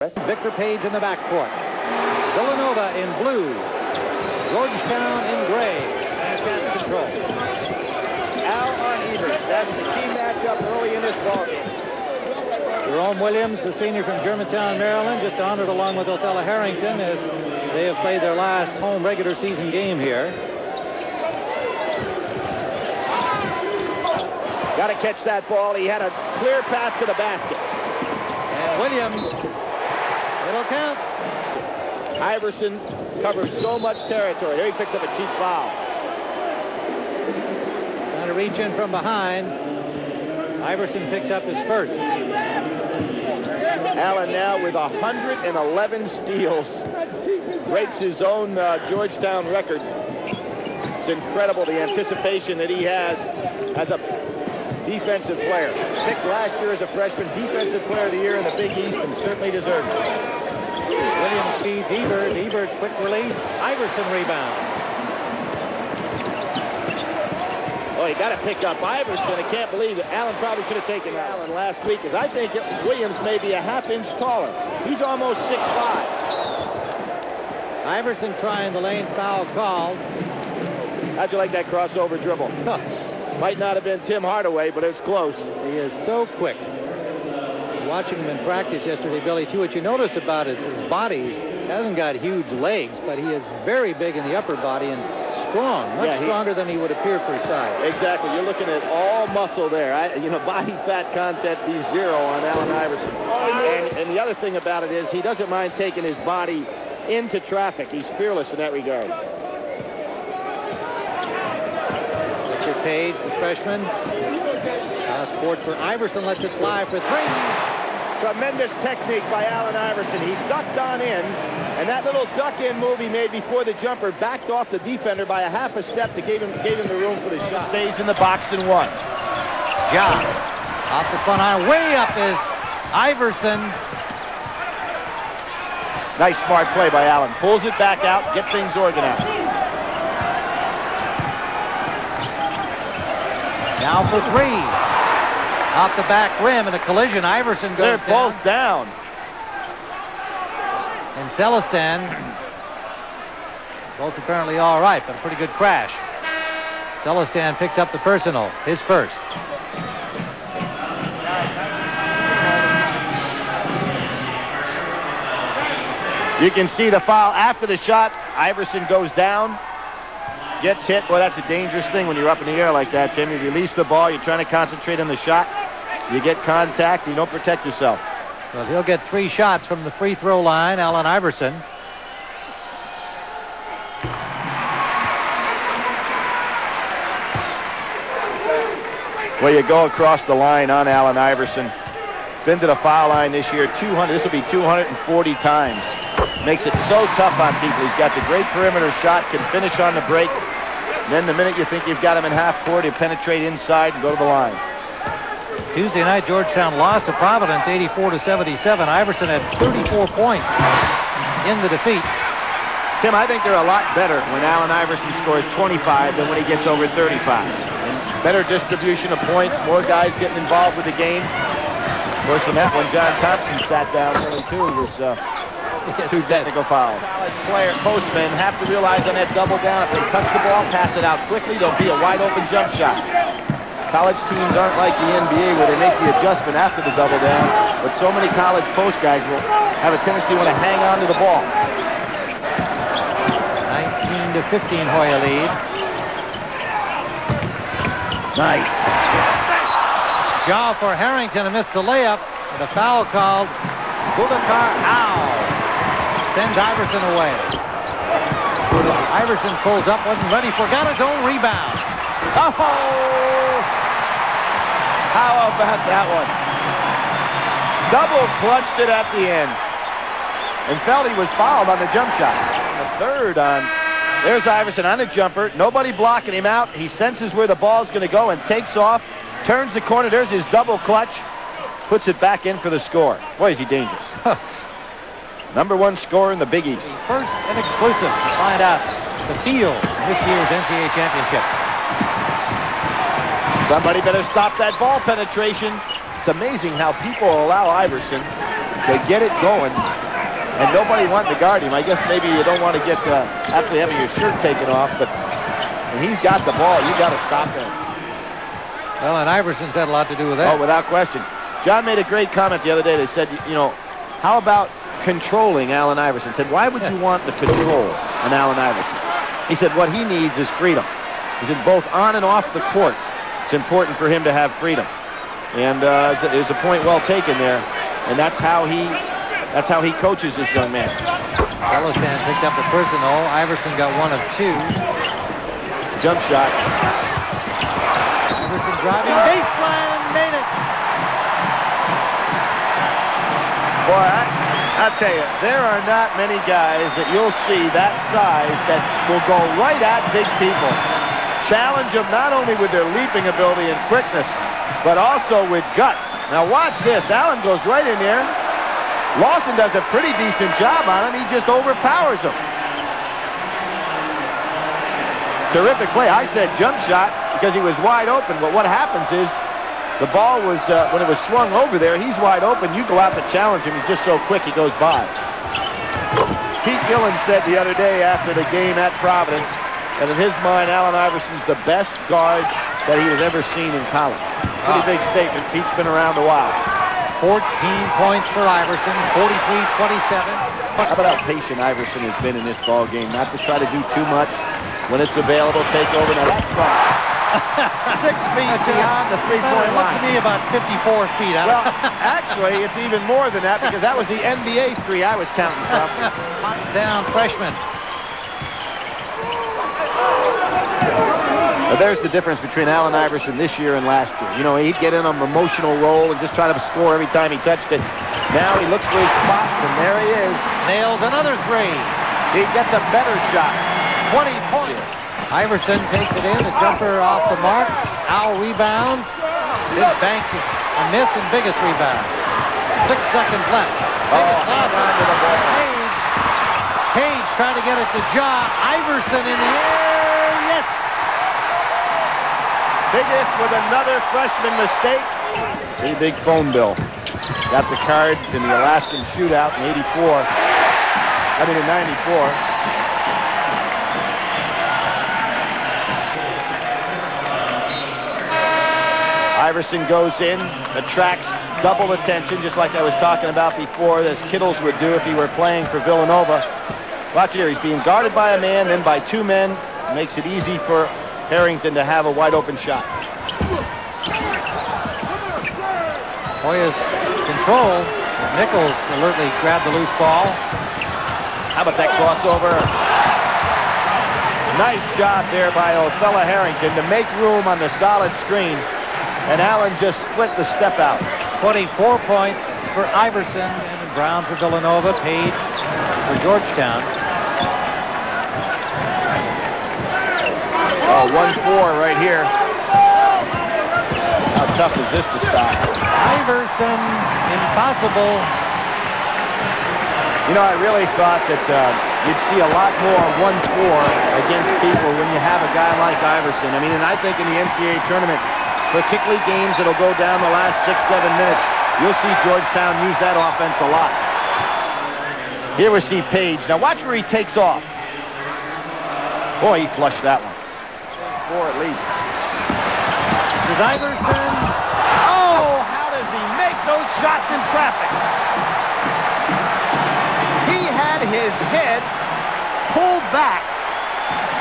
Victor Page in the backcourt. Villanova in blue. Georgetown in gray. Got control. Al. That's the key matchup early in this ballgame. Jerome Williams, the senior from Germantown, Maryland, just honored along with Othella Harrington as they have played their last home regular season game here. Got to catch that ball. He had a clear path to the basket. And Williams Count. Iverson covers so much territory. Here he picks up a cheap foul. Trying to reach in from behind. Iverson picks up his first. Allen now with 111 steals. Breaks his own uh, Georgetown record. It's incredible the anticipation that he has as a defensive player. Picked last year as a freshman, defensive player of the year in the Big East, and certainly deserved it. Williams feeds Eberz. Eberz quick release. Iverson rebound. Oh, you got to pick up Iverson. I can't believe it. Allen probably should have taken Allen last week because I think Williams may be a half inch taller. He's almost 6'5". Iverson trying the lane foul call. How'd you like that crossover dribble? Might not have been Tim Hardaway, but it's close. He is so quick watching him in practice yesterday, Billy, too, what you notice about is his body. He hasn't got huge legs, but he is very big in the upper body and strong, much yeah, he, stronger than he would appear for his size. Exactly. You're looking at all muscle there. I, you know, body fat content be zero on Allen Iverson. And, and the other thing about it is he doesn't mind taking his body into traffic. He's fearless in that regard. Richard Page, the freshman. Last court for Iverson lets it fly for three. Tremendous technique by Allen Iverson. He ducked on in, and that little duck-in move he made before the jumper backed off the defender by a half a step that gave him, gave him the room for the shot. Stays in the box and one. Ja. Off the front iron. Way up is Iverson. Nice smart play by Allen. Pulls it back out, get things organized. Now for three. Off the back rim in a collision. Iverson goes down. They're down. both down. And Celestand, both apparently all right, but a pretty good crash. Celestand picks up the personal, his first. You can see the foul after the shot. Iverson goes down, gets hit. Well, that's a dangerous thing when you're up in the air like that, Jimmy. You release the ball, you're trying to concentrate on the shot. You get contact, you don't protect yourself. Well, he'll get three shots from the free throw line, Allen Iverson. Well, you go across the line on Allen Iverson. Been to the foul line this year 200. This will be 240 times. Makes it so tough on people. He's got the great perimeter shot, can finish on the break. And then the minute you think you've got him in half court, he penetrate inside and go to the line. Tuesday night, Georgetown lost to Providence 84 to 77. Iverson had 34 points in the defeat. Tim, I think they're a lot better when Allen Iverson scores 25 than when he gets over 35. And better distribution of points, more guys getting involved with the game. Of course, in that one, John Thompson sat down early too. Was uh, two technical fouls. College player, postmen have to realize on that double down, if they touch the ball, pass it out quickly, there'll be a wide open jump shot. College teams aren't like the NBA where they make the adjustment after the double down, but so many college post guys will have a tendency to want to hang on to the ball. 19 to 15 Hoya lead. Nice. Jaw for Harrington to miss the layup. And a foul called. Boubacar Aw sends Iverson away. Iverson pulls up, wasn't ready for, got his own rebound. Oh! How about that one? Double clutched it at the end. And felt he was fouled on the jump shot. The third on, there's Iverson on a jumper. Nobody blocking him out. He senses where the ball's going to go and takes off. Turns the corner. There's his double clutch. Puts it back in for the score. Boy, is he dangerous. Number one scorer in the Big East. First and exclusive to find out the field this year's NCAA championship. Somebody better stop that ball penetration. It's amazing how people allow Iverson to get it going, and nobody wanted to guard him. I guess maybe you don't want to get uh, after having your shirt taken off, but when he's got the ball, you got to stop him. Well, and Iverson's had a lot to do with that. Oh, without question. John made a great comment the other day. They said, you know, how about controlling Allen Iverson? Said, why would you want to control on Allen Iverson? He said, what he needs is freedom. He said, both on and off the court, it's important for him to have freedom. And uh, it a point well taken there. And that's how he that's how he coaches this young man. Celestand picked up the personal. Iverson got one of two. Jump shot. Iverson driving baseline made it. Boy, I, I tell you, there are not many guys that you'll see that size that will go right at big people. Challenge them not only with their leaping ability and quickness, but also with guts. Now watch this. Allen goes right in there. Lawson does a pretty decent job on him. He just overpowers him. Terrific play. I said jump shot because he was wide open, but what happens is the ball was, uh, when it was swung over there, he's wide open. You go out to challenge him. He's just so quick he goes by. Pete Gillen said the other day after the game at Providence that in his mind, Allen Iverson's the best guard that he has ever seen in college. Pretty big ah. statement. Pete's been around a while. 14 points for Iverson, 43-27. How about how patient Iverson has been in this ball game? Not to try to do too much. When it's available, take over. Now that's fine. Six feet beyond the three-point line. to me about 54 feet. well, actually, it's even more than that because that was the NBA three I was counting from. down freshman. But there's the difference between Allen Iverson this year and last year. You know, he'd get in on an emotional roll and just try to score every time he touched it. Now he looks for his spots, and there he is. Nails another three. He gets a better shot. 20 points. Iverson takes it in, the jumper off the mark. Al rebounds. His bank is a miss and biggest rebound. Six seconds left. Oh, the ball. Page. Page trying to get it to Ja. Iverson in the air. Biggest with another freshman mistake. Big phone bill. Got the card in the Alaskan shootout in 84. I mean in 94. Iverson goes in, attracts double attention, just like I was talking about before, as Kittles would do if he were playing for Villanova. Watch it here. He's being guarded by a man, then by two men. Makes it easy for Harrington to have a wide open shot. Hoyas control. Nichols alertly grabbed the loose ball. How about that crossover? Nice job there by Othella Harrington to make room on the solid screen. And Allen just split the step out. 24 points for Iverson and Brown for Villanova. Page for Georgetown. Oh, 1-4 right here. How tough is this to stop? Iverson, impossible. You know, I really thought that uh, you'd see a lot more 1-4 against people when you have a guy like Iverson. I mean, and I think in the NCAA tournament, particularly games that'll go down the last six, seven minutes. You'll see Georgetown use that offense a lot. Here we see Page. Now watch where he takes off. Boy, he flushed that one. Four at least. Is Iverson? Oh, how does he make those shots in traffic? He had his head pulled back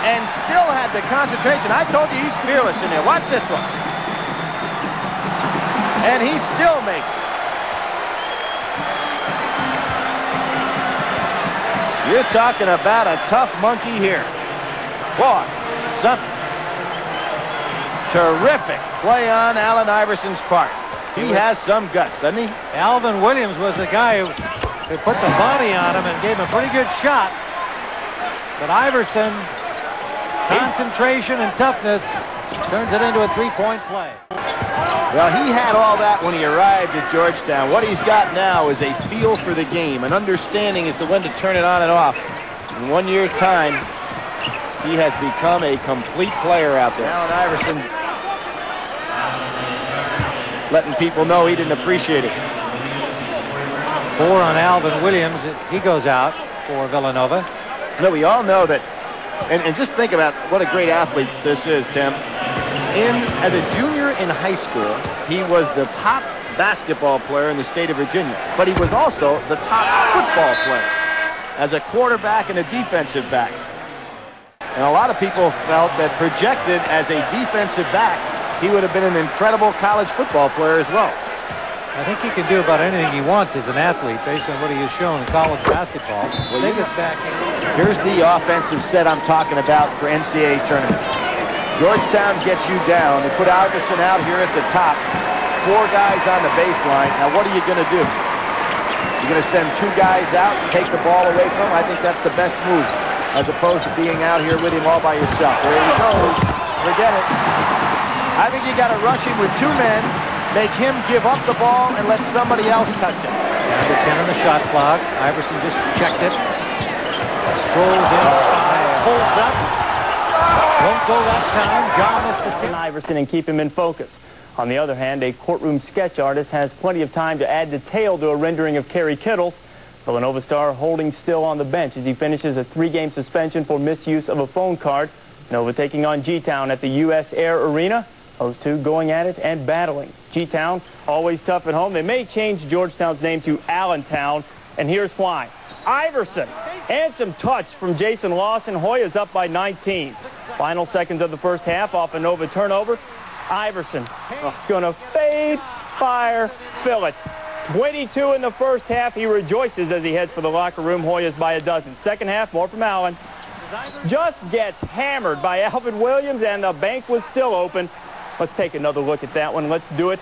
and still had the concentration. I told you he's fearless in there. Watch this one. And he still makes it. You're talking about a tough monkey here. Boy, something. Terrific play on Allen Iverson's part. He has some guts, doesn't he? Alvin Williams was the guy who, who put the body on him and gave him a pretty good shot. But Iverson, concentration and toughness, turns it into a three-point play. Well, he had all that when he arrived at Georgetown. What he's got now is a feel for the game, an understanding as to when to turn it on and off. In one year's time, he has become a complete player out there. Allen Iverson letting people know he didn't appreciate it. Four on Alvin Williams. He goes out for Villanova. No, we all know that, and, and just think about what a great athlete this is, Tim. In As a junior in high school, he was the top basketball player in the state of Virginia, but he was also the top football player as a quarterback and a defensive back. And a lot of people felt that projected as a defensive back, he would have been an incredible college football player as well. I think he can do about anything he wants as an athlete based on what he has shown in college basketball. Well, Take us back. Here's the offensive set I'm talking about for NCAA tournament. Georgetown gets you down. They put Iverson out here at the top. Four guys on the baseline. Now, what are you going to do? You're going to send two guys out and take the ball away from him? I think that's the best move as opposed to being out here with him all by yourself. There he goes. Forget it. I think you got to rush him with two men make him give up the ball and let somebody else touch it. Number 10 on the shot clock. Iverson just checked it. Strolls in, pulls up. Won't go that time. John is Iverson and keep him in focus. On the other hand, a courtroom sketch artist has plenty of time to add detail to a rendering of Kerry Kittles. Villanova star holding still on the bench as he finishes a three-game suspension for misuse of a phone card. Nova taking on G-Town at the U.S. Air Arena. Those two going at it and battling. G-Town, always tough at home. They may change Georgetown's name to Allentown, and here's why. Iverson, handsome touch from Jason Lawson. Hoyas up by 19. Final seconds of the first half off a Nova turnover. Iverson is going to fade, fire, fill it. 22 in the first half. He rejoices as he heads for the locker room. Hoyas by a dozen. Second half, more from Allen. Just gets hammered by Alvin Williams, and the bank was still open. Let's take another look at that one. Let's do it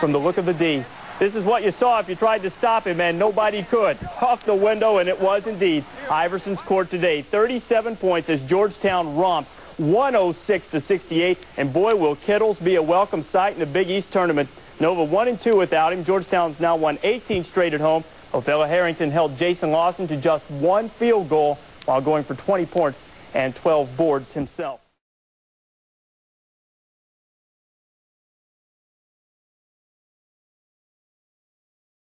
from the look of the D. This is what you saw if you tried to stop him, and nobody could. Off the window, and it was indeed Iverson's court today. 37 points as Georgetown romps 106 to 68, and boy, will Kittles be a welcome sight in the Big East tournament. Nova 1 and 2 without him. Georgetown's now won 18 straight at home. Othella Harrington held Jason Lawson to just one field goal while going for 20 points and 12 boards himself.